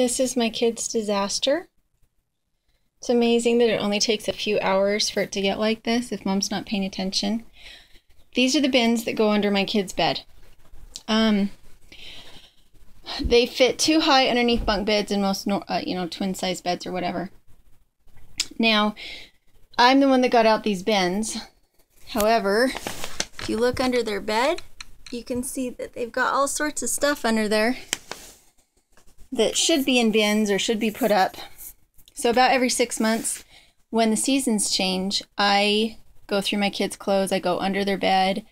This is my kid's disaster. It's amazing that it only takes a few hours for it to get like this if mom's not paying attention. These are the bins that go under my kid's bed. Um, they fit too high underneath bunk beds and most, uh, you know, twin size beds or whatever. Now, I'm the one that got out these bins. However, if you look under their bed, you can see that they've got all sorts of stuff under there that should be in bins or should be put up. So about every six months, when the seasons change, I go through my kids' clothes. I go under their bed.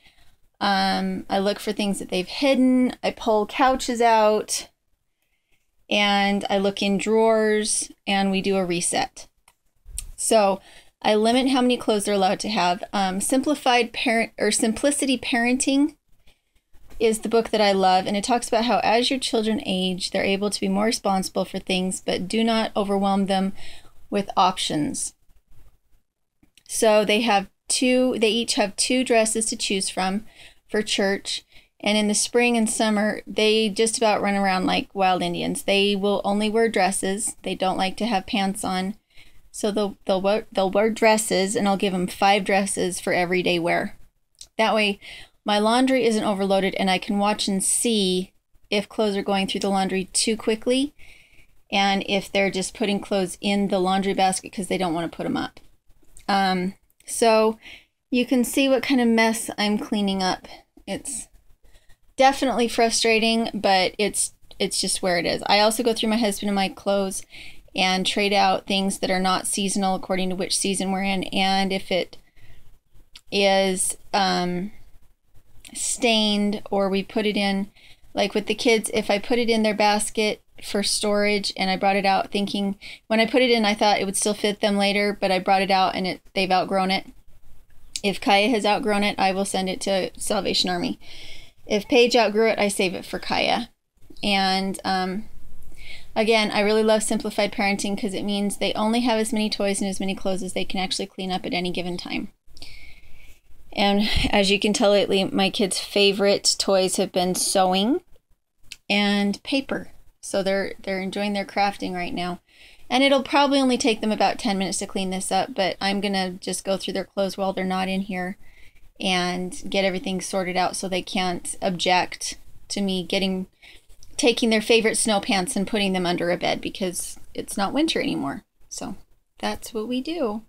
Um, I look for things that they've hidden. I pull couches out, and I look in drawers, and we do a reset. So I limit how many clothes they're allowed to have. Um, Simplified parent or Simplicity Parenting is the book that I love, and it talks about how as your children age, they're able to be more responsible for things, but do not overwhelm them with options. So they have two, they each have two dresses to choose from for church. And in the spring and summer, they just about run around like wild Indians. They will only wear dresses. They don't like to have pants on. So they'll they'll wear, they'll wear dresses, and I'll give them five dresses for everyday wear. That way, my laundry isn't overloaded and I can watch and see if clothes are going through the laundry too quickly and if they're just putting clothes in the laundry basket because they don't want to put them up. Um, so you can see what kind of mess I'm cleaning up. It's definitely frustrating, but it's it's just where it is. I also go through my husband and my clothes and trade out things that are not seasonal according to which season we're in and if it is um, stained or we put it in like with the kids if i put it in their basket for storage and i brought it out thinking when i put it in i thought it would still fit them later but i brought it out and it they've outgrown it. If kaya has outgrown it i will send it to salvation army. If paige outgrew it i save it for kaya. And um, again i really love simplified parenting because it means they only have as many toys and as many clothes as they can actually clean up at any given time and as you can tell lately, my kids' favorite toys have been sewing and paper. So they're they're enjoying their crafting right now. And it'll probably only take them about 10 minutes to clean this up, but I'm going to just go through their clothes while they're not in here and get everything sorted out so they can't object to me getting taking their favorite snow pants and putting them under a bed because it's not winter anymore. So that's what we do.